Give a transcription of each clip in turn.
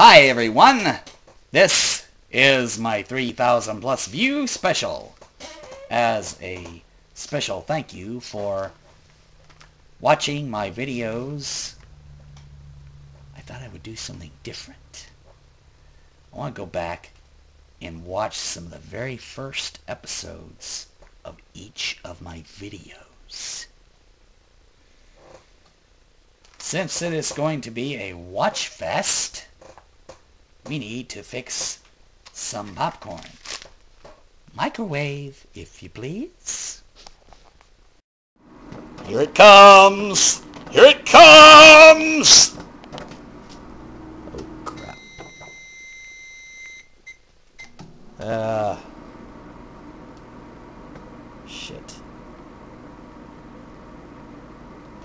Hi everyone! This is my 3000 plus view special. As a special thank you for watching my videos, I thought I would do something different. I want to go back and watch some of the very first episodes of each of my videos. Since it is going to be a watch fest, we need to fix some popcorn. Microwave, if you please. Here it comes! Here it comes! Oh, crap. Uh, shit.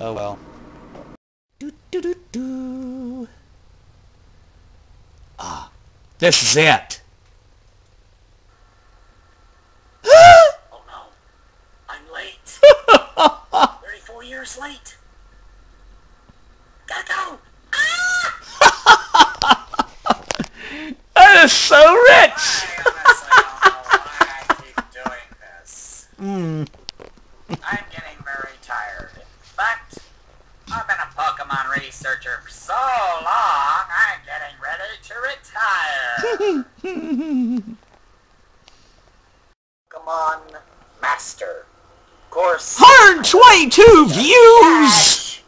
Oh well. Do do do do. Ah, this is it. Oh no, I'm late. 34 years late. Gotta go. that is so rich. I honestly don't know why I keep doing this. Hmm. I'm getting very tired. In fact, I've been a Pokemon researcher for so long, I'm getting ready retire. Pokemon Master. Course. 122 views.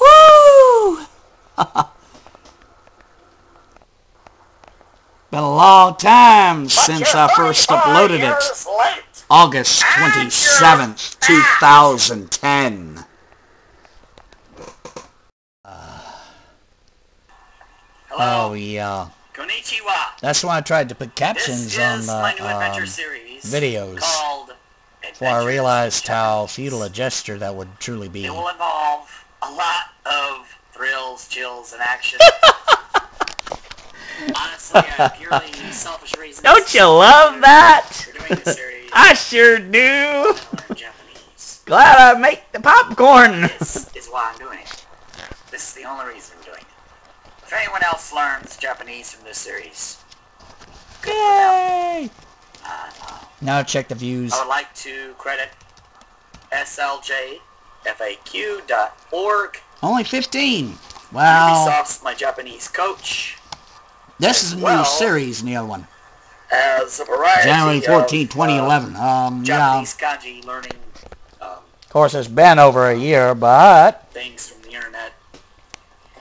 Woo! Been a long time since I first uploaded it. Late. August 27th, 2010. Hello. Oh yeah. Konnichiwa. That's why I tried to put captions on the my um, videos called before I realized how futile a gesture that would truly be. It will involve a lot of thrills, chills, and action. Honestly, I have purely selfish reasons. Don't you love that? Doing this series, I sure do. I Japanese. Glad I make the popcorn. This is why I'm doing it. This is the only reason I'm doing it. If anyone else learns Japanese from this series, Yay! uh, no. Now check the views. I would like to credit SLJFAQ.org, Only 15. Wow. Ubisoft's my Japanese coach, This is a new Well- series, other one. as a variety January 14, of, uh, 2011. Um, yeah. Japanese kanji learning um, course, it's been over a year, but... things from the internet.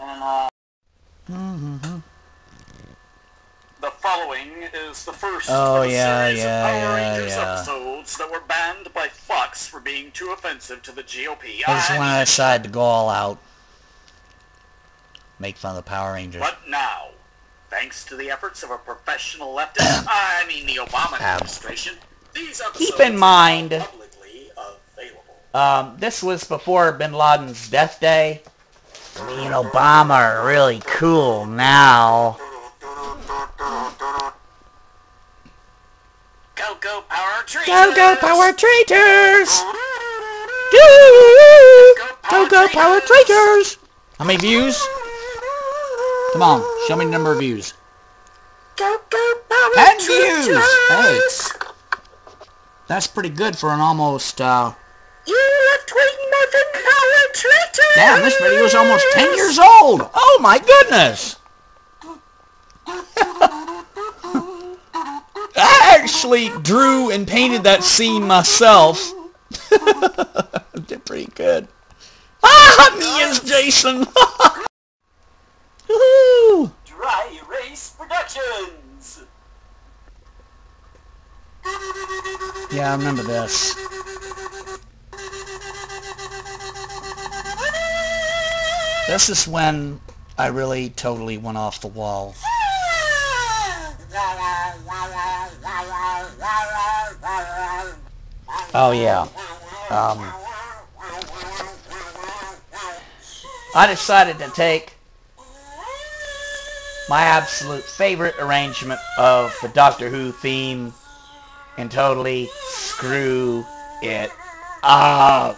And uh, Mm-hmm. the following is the first Oh, of a yeah, series yeah, of Power yeah, Rangers episodes that were banned by Fox for being too offensive to the GOP. This I when I mean, decided to go all out. Make fun of the Power Rangers. But now, thanks to the efforts of a professional leftist, I mean the Obama administration, these episodes Keep in mind- are publicly available. Um, this was before Bin Laden's death day. Me and Obama are really cool now. Go go power! Go go Power Traitors! Go go go Power Traitors! How many views? Come on, show me the number of views. Go go power Ten views! Hey, that's pretty good for an almost, uh, muffin power traitor! damn, this video is almost 10 years old! Oh my goodness! I actually drew and painted that scene myself. Did pretty good. Ah, me as Jason! Woohoo! Dry Erase Productions! Yeah, I remember this. This is when I really totally went off the wall. Oh yeah. Um, I decided to take my absolute favorite arrangement of the Doctor Who theme and totally screw it up.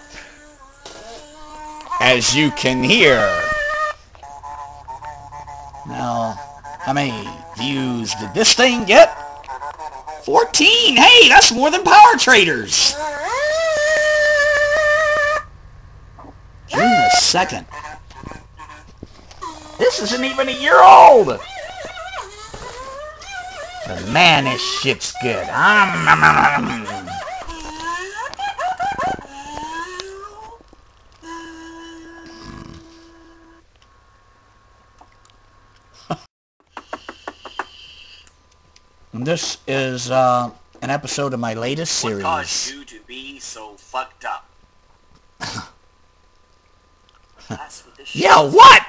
As you can hear. Now, How many views did this thing get? 14! Hey, that's more than Power Traitors! June the 2nd. This isn't even a year old! But man, this shit's good. Um, um, um, This is uh, an episode of my latest series. What caused you to be so fucked up? What Yeah, what?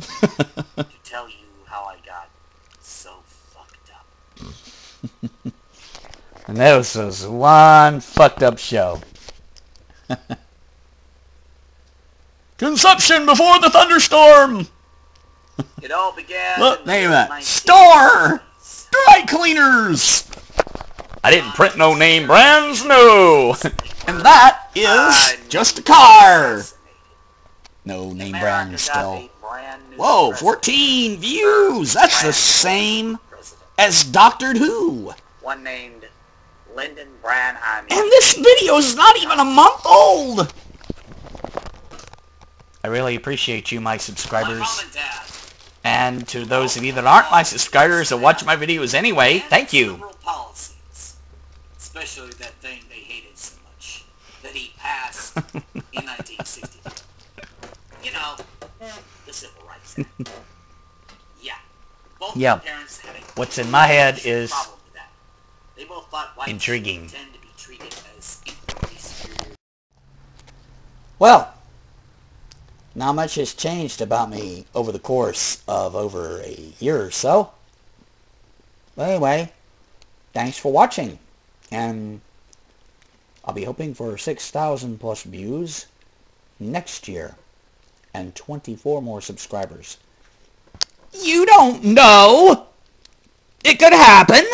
To tell you how I got so fucked up. and this is one fucked up show. Conception before the thunderstorm! It all began. Look, name it. 1960s. Store! Dry cleaners! I didn't print no name brands, no! And that is ah, just a car! No name America brand still. brand Whoa, president. 14 views! That's the same President. as Doctor Who! One named Lyndon Brand. I mean, And this video is not even a month old! I really appreciate you, my my subscribers. And to those of you that aren't my subscribers and watch my videos anyway, thank you. Policies, especially that thing they hated so much that he passed in 1963. You know, the Civil Rights Act. Yeah. Both Yeah. parents had a What's in my head is problem with that. They both thought intriguing. tend to be treated as. Well, not much has changed about me over the course of over a year or so. But anyway, thanks for watching. And I'll be hoping for 6,000 plus views next year and 24 more subscribers. You don't know! It could happen!